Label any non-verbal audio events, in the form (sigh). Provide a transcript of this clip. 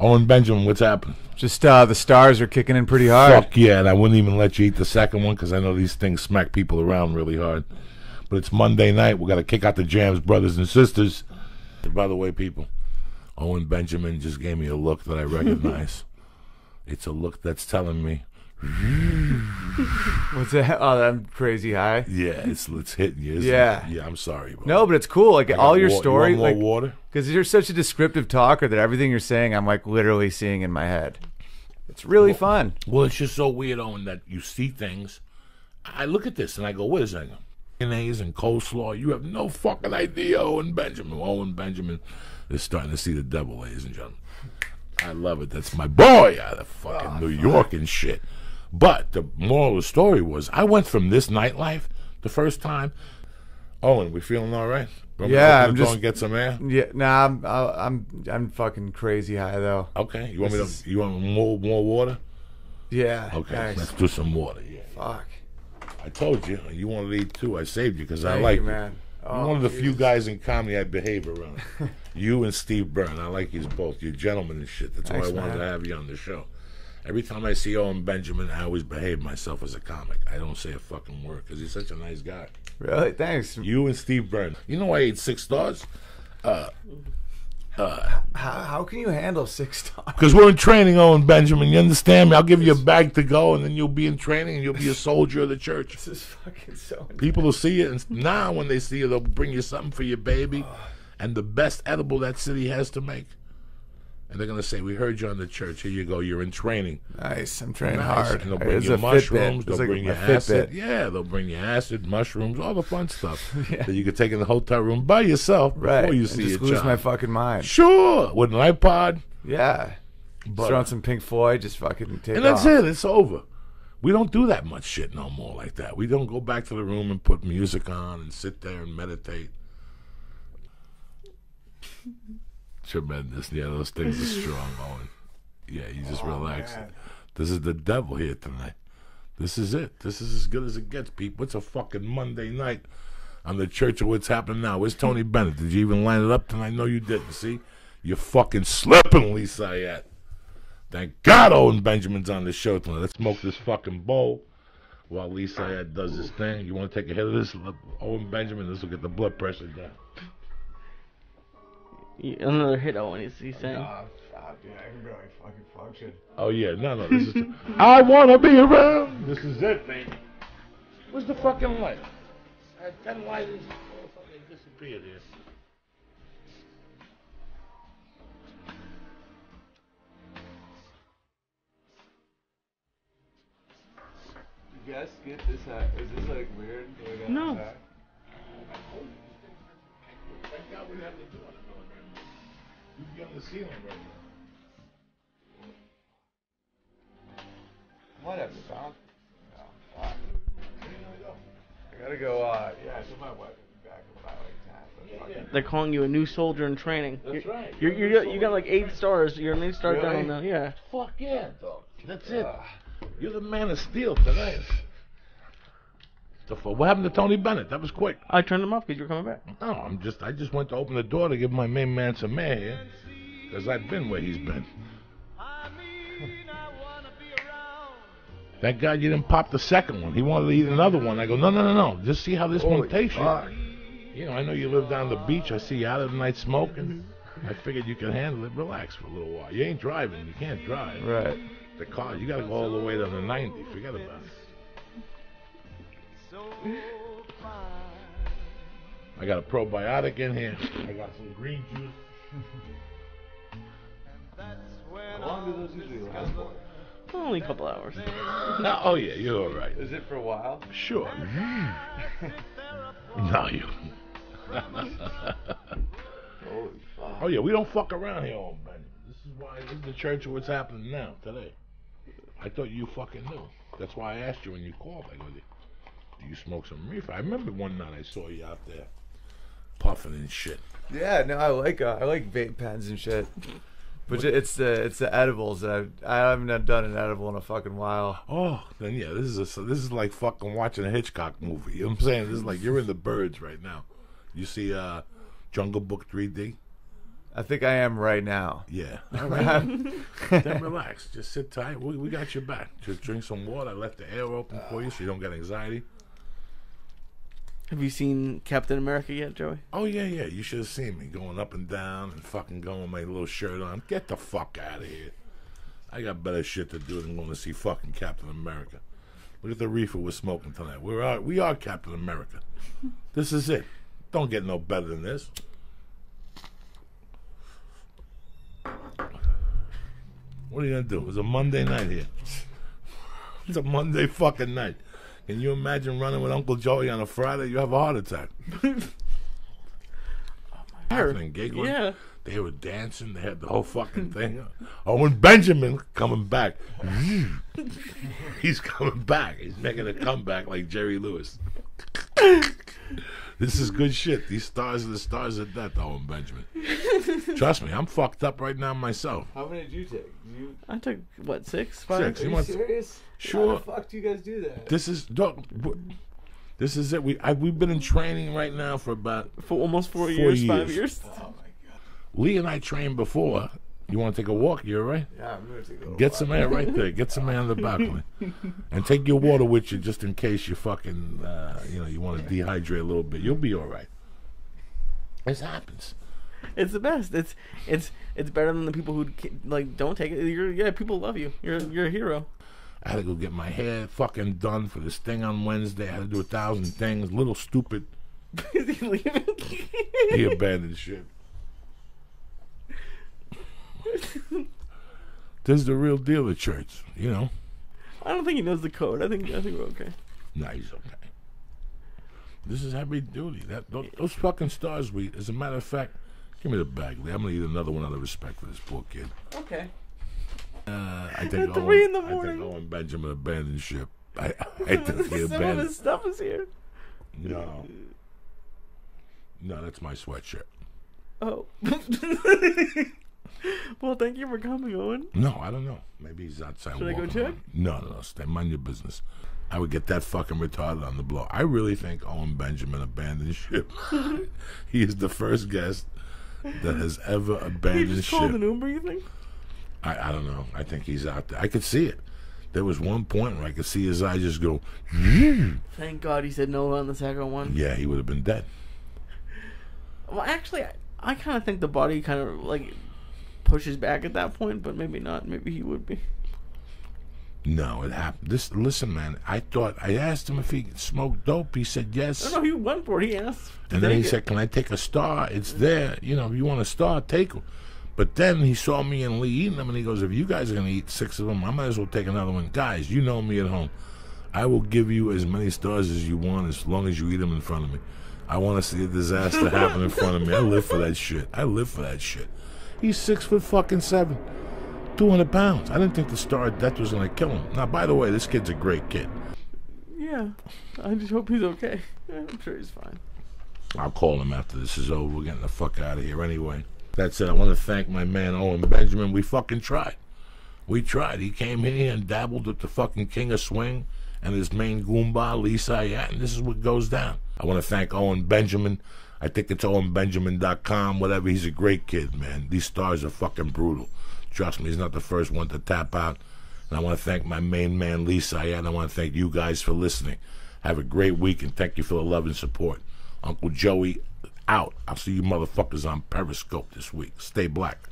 Owen Benjamin, what's happening? Just uh, the stars are kicking in pretty hard. Fuck yeah, and I wouldn't even let you eat the second one because I know these things smack people around really hard. But it's Monday night. We got to kick out the jams, brothers and sisters. And by the way, people, Owen Benjamin just gave me a look that I recognize. (laughs) it's a look that's telling me, (laughs) What's that? Oh, I'm crazy high. yeah, it's it's hitting you. Yeah. it? yeah. I'm sorry, bro. No, but it's cool. Like I all your wa- you story, more like water. because you're such a descriptive talker that everything you're saying, I'm like literally seeing in my head. It's really fun. Well, it's just so weird, Owen, that you see things. I look at this and I go, wait a second. Mayonnaise and coleslaw. You have no fucking idea, Owen Benjamin. Owen Benjamin is starting to see the devil, ladies and gentlemen. I love it. That's my boy out of fucking New York and shit. But the moral of the story was I went from this nightlife the first time. Owen, we feeling all right? Me to Yeah, I'm just- get some air. Yeah, nah, I'm I'm I'm fucking crazy high though. Okay, you want me This to? You want more more water? Yeah. Okay, Thanks. let's do some water. Yeah. Fuck. I told you, you want to lead too. I saved you because I like you, you. man. You're Oh, one of the few guys in comedy I behave around. (laughs) you and Steve Byrne. I like you both. You're gentlemen and shit. That's Thanks, why I wanted man. to have you on the show. Every time I see Owen Benjamin, I always behave myself as a comic. I don't say a fucking word because he's such a nice guy. Really? Thanks. You and Steve Byrne. You know I ate six stars? Uh, uh, how, how can you handle six stars? Because we're in training, Owen Benjamin. You understand me? I'll give you a bag to go, and then you'll be in training, and you'll be a soldier of the church. This is fucking so. (laughs) People will see it, and now when they see you, they'll bring you something for your baby, oh. and the best edible that city has to make. And they're gonna say, "We heard you on the church. Here you go. You're in training. Nice. I'm training Nice. hard. And they'll bring It's you a mushrooms. Fitbit. They'll like bring you acid. Fitbit. Yeah, they'll bring you acid, mushrooms, all the fun stuff (laughs) that you can take in the hotel room by yourself Right. before you and see just your lose child. my fucking mind. sure, with an iPod. Yeah. But, Throw on some Pink Floyd, just fucking take and that's off. it. It's over. We don't do that much shit no more like that. We don't go back to the room and put music on and sit there and meditate. Tremendous. Yeah, those things are strong, Owen. Yeah, you just oh, relax. man. This is the devil here tonight. This is it. This is as good as it gets, people. It's a fucking Monday night on the Church of What's Happening Now. Where's Tony Bennett? Did you even line it up tonight? No, you didn't. See? You're fucking slipping, Lee Syatt. Thank God Owen Benjamin's on the show tonight. Let's smoke this fucking bowl while Lee Syatt does this thing. You want to take a hit of this? Owen Benjamin, this will get the blood pressure down. Another hit, Owen, he's, he's saying. Oh, fuck, dude. I can barely fucking function. Oh yeah, no, no, this is. (laughs) I wanna be around. This is it, baby. Where's the fucking light? I had ten lighters. Motherfucker disappeared here. You guys skip this? Uh, is this like weird? No. Thank God we have the door to go right now. You can get the ceiling right now. Whatever, Tom. Oh, fuck. I gotta go, uh, yeah, so my wife will be back in about like 10. but fucking- They're calling you a new soldier in training. That's You're- right. You're, You're a you're, you got like eight stars. You're an eight star Really? down now. Yeah. Fuck yeah, dog. That's it. Uh, You're the man of steel tonight. The fu- What happened to Tony Bennett? That was quick. I turned him off because you were coming back. No, I'm just. I just went to open the door to give my main man some air here, because I've been where he's been. Thank God you didn't pop the second one. He wanted to eat another one. I go, no, no, no, no. Just see how this one tastes. you. You know, I know you live down the beach. I see you out of the night smoking. I figured you could handle it. Relax for a little while. You ain't driving. You can't drive. Right. The car, you got to go all the way to the 90. Forget about it. I got a probiotic in here. I got some green juice. How long do those usually last for? Only a couple hours. (laughs) oh yeah, you're all right. Is it for a while? Sure. (laughs) no, you. Holy fuck. oh yeah, we don't fuck around here, old man. This is why this is the church of what's happening now today. I thought you fucking knew. That's why I asked you when you called. I go, do you smoke some reefer? I remember one night I saw you out there puffing and shit. Yeah, no, I like uh, I like vape pens and shit. But it's the it's the edibles that I've, I haven't done an edible in a fucking while. Oh, then yeah, this is a, this is like fucking watching a Hitchcock movie. You know what I'm saying? This is like you're in the birds right now. You see uh Jungle Book 3D? I think I am right now. Yeah. (laughs) All right. then relax. Just sit tight. We, we got your back. Just drink some water. Let the air open for you so you don't get anxiety. Have you seen Captain America yet, Joey? Oh yeah, yeah. You should have seen me going up and down and fucking going with my little shirt on. Get the fuck out of here. I got better shit to do than going to see fucking Captain America. Look at the reefer we're smoking tonight. We are we are Captain America. (laughs) This is it. Don't get no better than this. What are you gonna do? It's a Monday night here. It's a Monday fucking night. Can you imagine running with Uncle Joey on a Friday? You have a heart attack. Oh, Laughing and giggling. Yeah. They were dancing. They had the whole fucking thing. (laughs) Owen Benjamin coming back. (laughs) He's coming back. He's making a comeback like Jerry Lewis. (laughs) This is good shit. These stars are the stars of death, Owen Benjamin. (laughs) Trust me, I'm fucked up right now myself. How many did you take? You, I took what six, five. Six. are You you want- serious? Sure. How the fuck do you guys do that? This is don't. This is it. We I, we've been in training right now for about For almost four, Four years, five years. years. Oh my god. Lee and I trained before. You want to take a walk? You're right. Yeah, I'm gonna take a little Get some air right there. Get some air on the balcony, (laughs) and take your water with you just in case you fucking uh, you know you want to dehydrate a little bit. You'll be all right. This happens. It's the best. It's it's it's better than the people who like don't take it. You're yeah, people love you. You're you're a hero. I had to go get my hair fucking done for this thing on Wednesday. I had to do a thousand things. Little stupid. (laughs) Is he leaving? He abandoned shit. (laughs) This is the real deal at church, you know. I don't think he knows the code. I think I think we're okay. Nah, he's okay. This is heavy duty. That those, those fucking stars. We, as a matter of fact, give me the bag. I'm gonna eat another one out of respect for this poor kid. Okay. Uh, I think At three in the I think. Owen Benjamin abandoned ship. I, I (laughs) think he Some of abandoned. his stuff is here. No, no, that's my sweatshirt. Oh. (laughs) well, thank you for coming, Owen. No, I don't know. Maybe he's outside. Should I go walking check? around. No, no, no. Stay mind your business. I would get that fucking retarded on the blow. I really think Owen Benjamin abandoned ship. (laughs) he is the first guest that has ever (laughs) He abandoned just called ship. an Uber, you think? I, I don't know. I think he's out there. I could see it. There was one point where I could see his eye just go. "Hmm." Thank God he said no on the second one. Yeah, he would have been dead. Well, actually, I, I kind of think the body kind of like pushes back at that point, but maybe not. Maybe he would be. No, it happened. This listen, man. I thought I asked him if he smoked dope. He said yes. No, no, he went for it. He asked. And then he it. said, "Can I take a star? It's there. You know, if you want a star, take them." But then he saw me and Lee eating them, and he goes, "If you guys are gonna eat six of them, I might as well take another one." Guys, you know me at home. I will give you as many stars as you want, as long as you eat them in front of me. I want to see a disaster happen in front of me. I live for that shit. I live for that shit. He's six foot fucking seven, two hundred pounds. I didn't think the star of death was gonna kill him. Now, by the way, this kid's a great kid. Yeah, I just hope he's okay. (laughs) I'm sure he's fine. I'll call him after this is over. We're getting the fuck out of here anyway. That's it. I want to thank my man Owen Benjamin. We fucking tried. We tried. He came here and dabbled with the fucking king of swing and his main goomba, Lee Syatt, and this is what goes down. I want to thank Owen Benjamin. I think it's owenbenjamin.com, whatever. He's a great kid, man. These stars are fucking brutal. Trust me, he's not the first one to tap out. And I want to thank my main man, Lee Syatt. I want to thank you guys for listening. Have a great week and thank you for the love and support. Uncle Joey out. I'll see you motherfuckers on Periscope this week. Stay black.